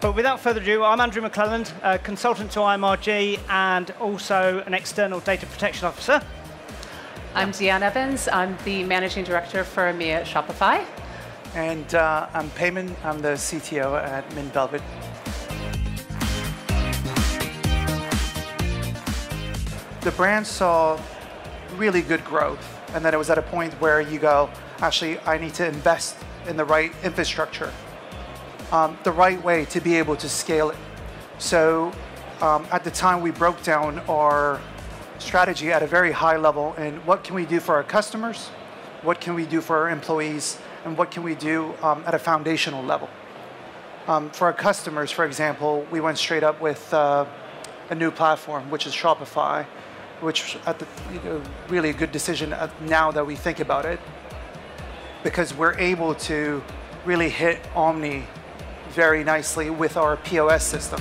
But without further ado, I'm Andrew McClelland, a consultant to IMRG and also an external data protection officer. I'm Deann Evans. I'm the managing director for EMEA at Shopify. And uh, I'm Peyman. I'm the CTO at Mint Velvet. The brand saw really good growth, and then it was at a point where you go, actually, I need to invest in the right infrastructure, um, the right way to be able to scale it. So um, at the time, we broke down our strategy at a very high level and what can we do for our customers, what can we do for our employees, and what can we do um, at a foundational level. Um, for our customers, for example, we went straight up with uh, a new platform, which is Shopify, which at the, you know, really a good decision now that we think about it, because we're able to really hit Omni very nicely with our POS system.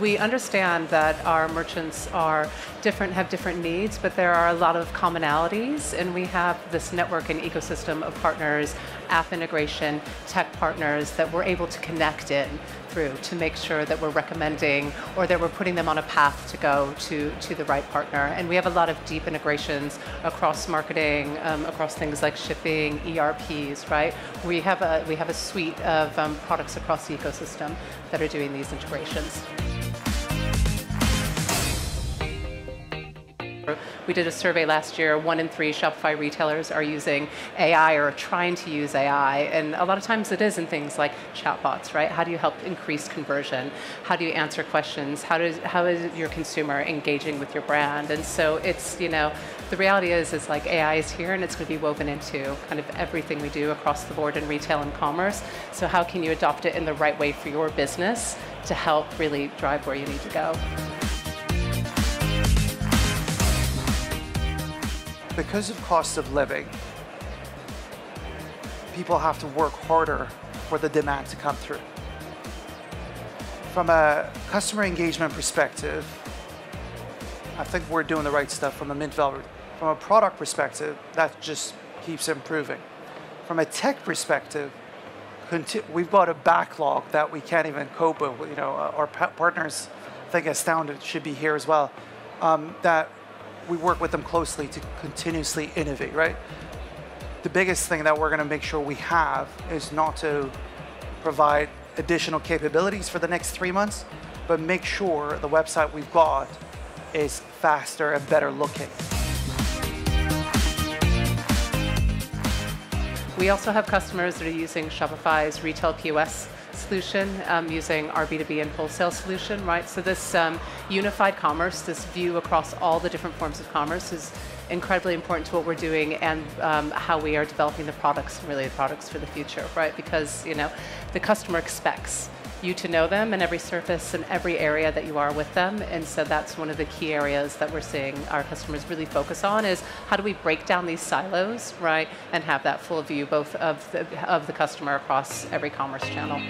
We understand that our merchants are different, have different needs, but there are a lot of commonalities, and we have this network and ecosystem of partners, app integration, tech partners that we're able to connect in through to make sure that we're recommending or that we're putting them on a path to go to, to the right partner. And we have a lot of deep integrations across marketing, um, across things like shipping, ERPs, right? We have a, we have a suite of um, products across the ecosystem that are doing these integrations. We did a survey last year. One in three Shopify retailers are using AI or trying to use AI. And a lot of times it is in things like chatbots, right? How do you help increase conversion? How do you answer questions? How, does, how is your consumer engaging with your brand? And so it's, you know, the reality is, is like AI is here and it's going to be woven into kind of everything we do across the board in retail and commerce. So how can you adopt it in the right way for your business to help really drive where you need to go? Because of cost of living, people have to work harder for the demand to come through. From a customer engagement perspective, I think we're doing the right stuff from the Mint Velvet. From a product perspective, that just keeps improving. From a tech perspective, we've got a backlog that we can't even cope with. You know, our partners, I think Astounded should be here as well, um, that we work with them closely to continuously innovate, right? The biggest thing that we're going to make sure we have is not to provide additional capabilities for the next three months, but make sure the website we've got is faster and better looking. We also have customers that are using Shopify's retail POS solution um, using our B2B and wholesale solution, right? So this um, unified commerce, this view across all the different forms of commerce is incredibly important to what we're doing and um, how we are developing the products, really the products for the future, right? Because, you know, the customer expects you to know them in every surface and every area that you are with them. And so that's one of the key areas that we're seeing our customers really focus on is how do we break down these silos, right? And have that full view both of the, of the customer across every commerce channel.